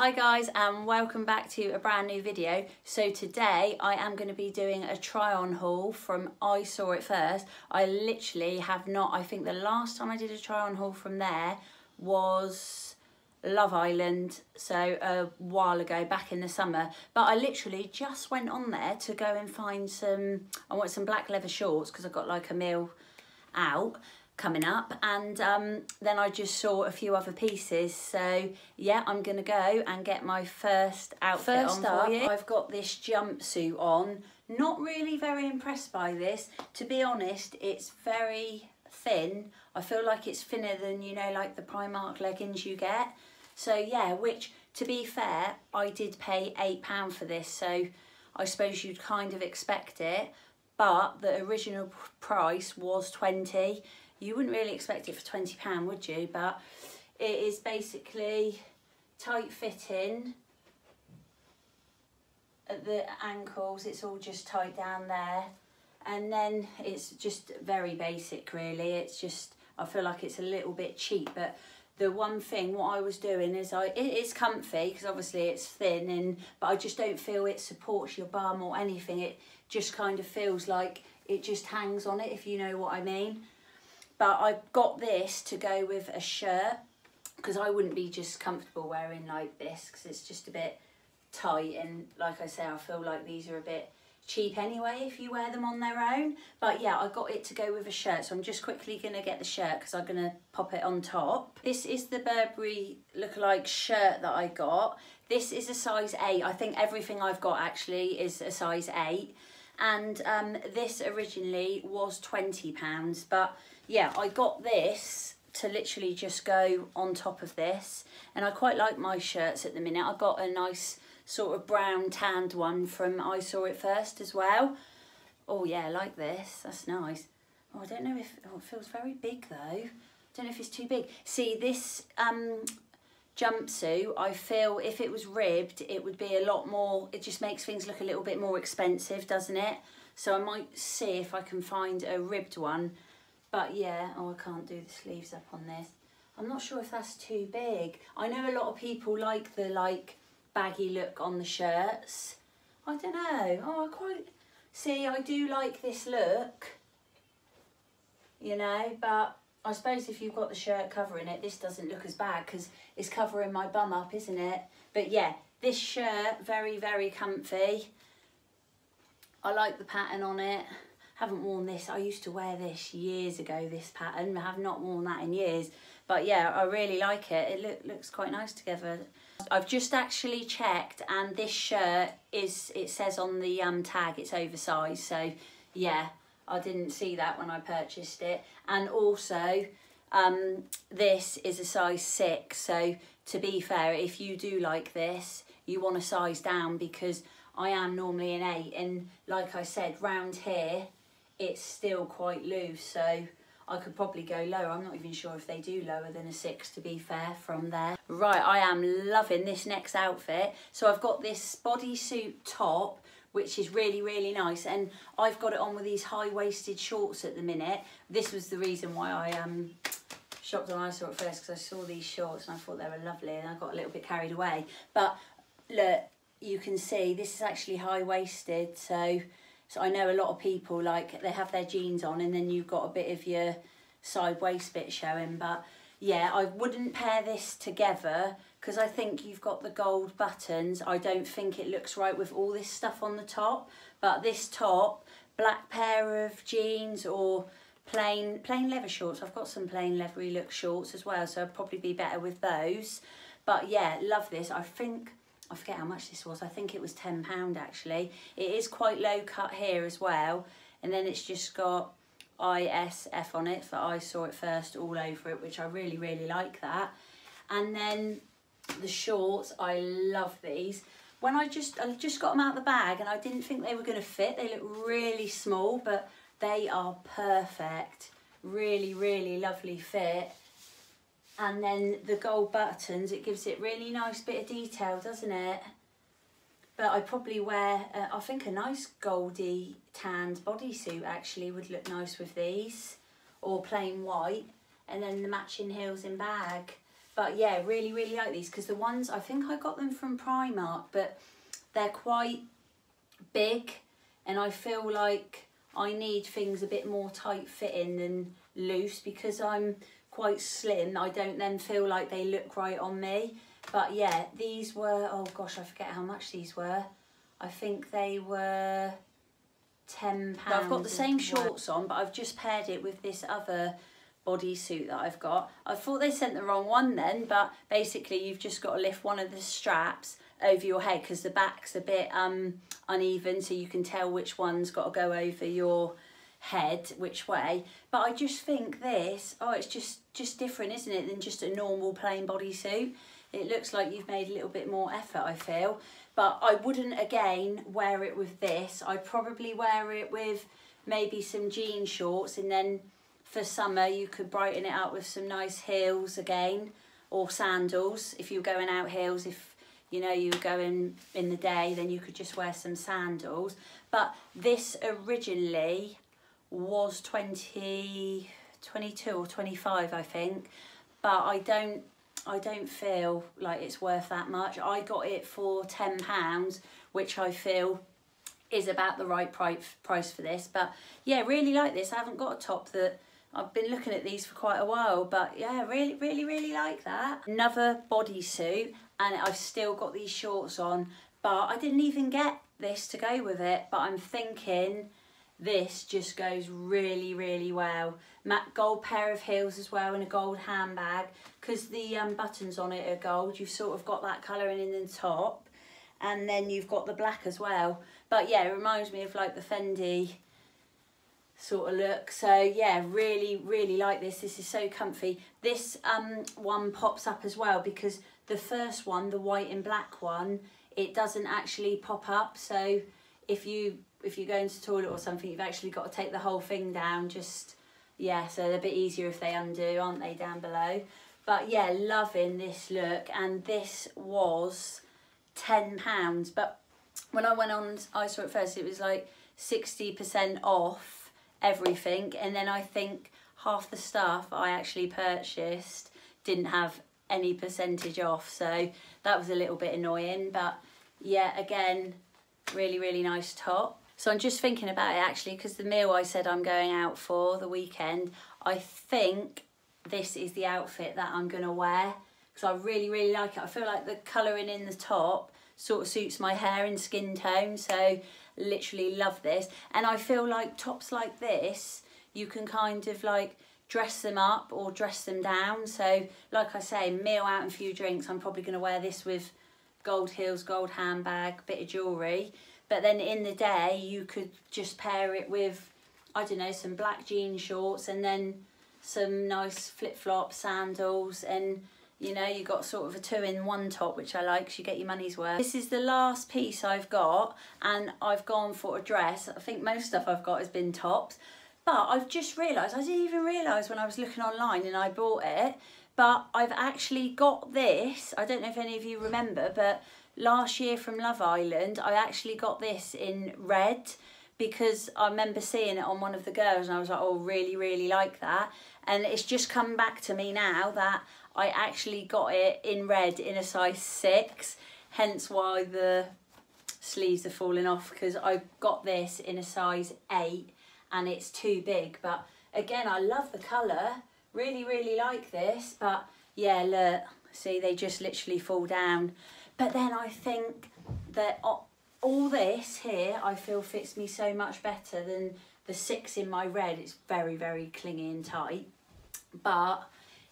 Hi guys and welcome back to a brand new video. So today I am going to be doing a try on haul from I Saw It First. I literally have not, I think the last time I did a try on haul from there was Love Island, so a while ago, back in the summer. But I literally just went on there to go and find some, I want some black leather shorts because I've got like a meal out coming up and um, then I just saw a few other pieces so yeah I'm gonna go and get my first outfit first on up, for you. I've got this jumpsuit on. Not really very impressed by this. To be honest it's very thin. I feel like it's thinner than you know like the Primark leggings you get. So yeah which to be fair I did pay eight pound for this so I suppose you'd kind of expect it. But the original price was 20 you wouldn't really expect it for £20, would you? But it is basically tight fitting at the ankles. It's all just tight down there. And then it's just very basic, really. It's just, I feel like it's a little bit cheap. But the one thing, what I was doing is I, it is comfy because obviously it's thin, and but I just don't feel it supports your bum or anything. It just kind of feels like it just hangs on it, if you know what I mean. But I got this to go with a shirt because I wouldn't be just comfortable wearing like this because it's just a bit tight and like I say I feel like these are a bit cheap anyway if you wear them on their own. But yeah I got it to go with a shirt so I'm just quickly gonna get the shirt because I'm gonna pop it on top. This is the Burberry look-alike shirt that I got. This is a size 8 I think everything I've got actually is a size 8 and um, this originally was £20 but yeah, I got this to literally just go on top of this. And I quite like my shirts at the minute. I got a nice sort of brown tanned one from I Saw It First as well. Oh yeah, like this. That's nice. Oh, I don't know if, oh, it feels very big though. I don't know if it's too big. See, this um, jumpsuit, I feel if it was ribbed, it would be a lot more, it just makes things look a little bit more expensive, doesn't it? So I might see if I can find a ribbed one but yeah, oh, I can't do the sleeves up on this. I'm not sure if that's too big. I know a lot of people like the like baggy look on the shirts. I don't know. Oh, I quite, see, I do like this look, you know, but I suppose if you've got the shirt covering it, this doesn't look as bad because it's covering my bum up, isn't it? But yeah, this shirt, very, very comfy. I like the pattern on it haven't worn this. I used to wear this years ago, this pattern. I have not worn that in years. But yeah, I really like it. It look, looks quite nice together. I've just actually checked and this shirt is, it says on the um, tag it's oversized. So yeah, I didn't see that when I purchased it. And also, um, this is a size six. So to be fair, if you do like this, you want to size down because I am normally an eight. And like I said, round here, it's still quite loose so I could probably go lower. I'm not even sure if they do lower than a six to be fair from there. Right, I am loving this next outfit. So I've got this bodysuit top which is really, really nice. And I've got it on with these high-waisted shorts at the minute. This was the reason why I um, shopped on I Saw It First because I saw these shorts and I thought they were lovely and I got a little bit carried away. But look, you can see this is actually high-waisted. So so I know a lot of people like they have their jeans on and then you've got a bit of your side waist bit showing. But yeah, I wouldn't pair this together because I think you've got the gold buttons. I don't think it looks right with all this stuff on the top. But this top, black pair of jeans or plain plain leather shorts. I've got some plain leathery look shorts as well, so I'd probably be better with those. But yeah, love this. I think I forget how much this was. I think it was £10 actually. It is quite low cut here as well. And then it's just got ISF on it for I Saw It First all over it, which I really, really like that. And then the shorts, I love these. When I just, I just got them out of the bag and I didn't think they were going to fit. They look really small, but they are perfect. Really, really lovely fit and then the gold buttons it gives it really nice bit of detail doesn't it? But I probably wear uh, I think a nice goldy tanned bodysuit actually would look nice with these or plain white and then the matching heels and bag. But yeah, really, really like these because the ones, I think I got them from Primark, but they're quite big and I feel like I need things a bit more tight fitting than loose because I'm quite slim. I don't then feel like they look right on me. But yeah, these were, oh gosh, I forget how much these were. I think they were £10. I've got the same shorts on, but I've just paired it with this other bodysuit that I've got. I thought they sent the wrong one then, but basically you've just got to lift one of the straps over your head because the back's a bit um, uneven so you can tell which one's got to go over your head which way but I just think this oh it's just just different isn't it than just a normal plain bodysuit it looks like you've made a little bit more effort I feel. But I wouldn't again wear it with this. I'd probably wear it with maybe some jean shorts and then for summer you could brighten it up with some nice heels again or sandals. If you're going out heels if you know you were going in the day then you could just wear some sandals. But this originally was 20 22 or 25 I think. But I don't I don't feel like it's worth that much. I got it for 10 pounds which I feel is about the right price price for this. But yeah really like this. I haven't got a top that I've been looking at these for quite a while but yeah really really really like that. Another bodysuit and I've still got these shorts on but I didn't even get this to go with it. But I'm thinking this just goes really really well. Matte gold pair of heels as well and a gold handbag because the um, buttons on it are gold. You've sort of got that colouring in the top and then you've got the black as well. But yeah it reminds me of like the Fendi sort of look. So yeah really really like this. This is so comfy. This um one pops up as well because the first one the white and black one it doesn't actually pop up. So if you if you go into the toilet or something you've actually got to take the whole thing down just yeah so they're a bit easier if they undo aren't they down below? But yeah loving this look and this was 10 pounds but when I went on I saw it first it was like 60% off everything and then I think half the stuff I actually purchased didn't have any percentage off so that was a little bit annoying but yeah again really really nice top so I'm just thinking about it actually because the meal I said I'm going out for the weekend I think this is the outfit that I'm gonna wear because I really really like it I feel like the colouring in the top sort of suits my hair and skin tone so literally love this. And I feel like tops like this, you can kind of like dress them up or dress them down. So like I say, meal out and few drinks, I'm probably going to wear this with gold heels, gold handbag, bit of jewellery. But then in the day, you could just pair it with, I don't know, some black jean shorts and then some nice flip-flops, sandals and you know you got sort of a two in one top which I like so you get your money's worth. This is the last piece I've got and I've gone for a dress. I think most stuff I've got has been tops but I've just realised I didn't even realise when I was looking online and I bought it but I've actually got this. I don't know if any of you remember but last year from Love Island I actually got this in red because I remember seeing it on one of the girls and I was like oh really really like that. And it's just come back to me now that I actually got it in red in a size 6 hence why the sleeves are falling off because I got this in a size 8 and it's too big. But again I love the colour really really like this but yeah look see they just literally fall down but then I think that all this here I feel fits me so much better than the six in my red. It's very very clingy and tight. But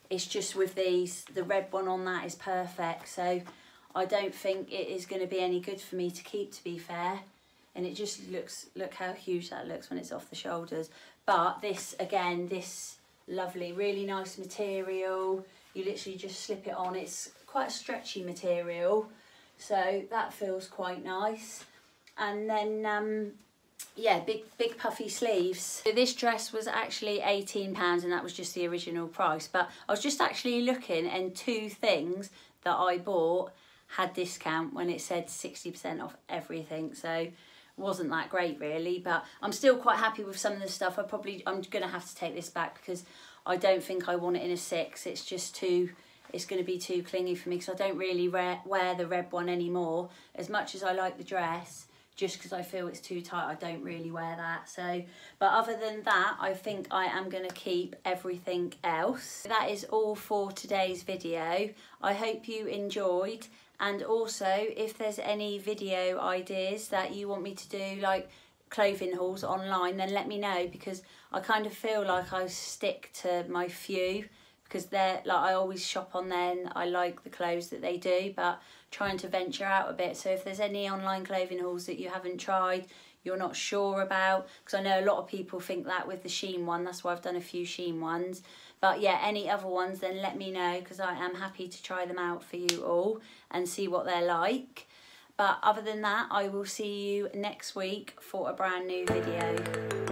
it's just with these the red one on that is perfect. So I don't think it is going to be any good for me to keep to be fair. And it just looks look how huge that looks when it's off the shoulders. But this again this lovely really nice material you literally just slip it on. It's quite a stretchy material so that feels quite nice and then um, yeah, big big puffy sleeves. So this dress was actually £18 and that was just the original price. But I was just actually looking and two things that I bought had discount when it said 60% off everything. So wasn't that great really, but I'm still quite happy with some of the stuff. I probably, I'm gonna have to take this back because I don't think I want it in a six. It's just too it's going to be too clingy for me because I don't really wear the red one anymore. As much as I like the dress, just because I feel it's too tight, I don't really wear that. So, but other than that, I think I am going to keep everything else. That is all for today's video. I hope you enjoyed. And also, if there's any video ideas that you want me to do, like clothing hauls online, then let me know because I kind of feel like I stick to my few because they're like I always shop on and I like the clothes that they do but trying to venture out a bit. So if there's any online clothing hauls that you haven't tried you're not sure about because I know a lot of people think that with the Shein one that's why I've done a few Shein ones. But yeah any other ones then let me know because I am happy to try them out for you all and see what they're like. But other than that I will see you next week for a brand new video